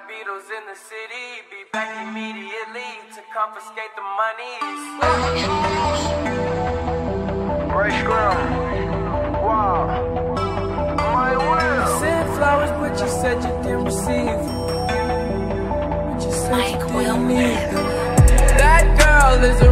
Beatles in the city, be back immediately to confiscate the monies. Ray Scrum. Wow. My will. Sent flowers, but you said you didn't receive. But you said Mike you didn't need them. That girl is a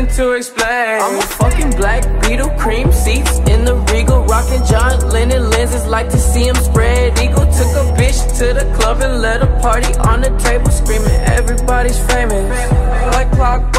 Nothing to explain. I'm a fucking black Beatle, cream seats in the regal, rocking John Lennon lenses. Like to see him spread eagle. Took a bitch to the club and let a party on the table, screaming everybody's famous. Like clockwork,